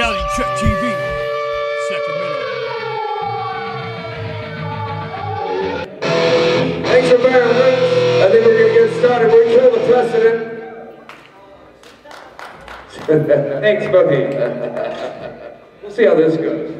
Reality Check TV, Sacramento. Thanks for bearing with us. I think we're going to get started. We're Kill The Precedent. Thanks, Boogie. we'll see how this goes.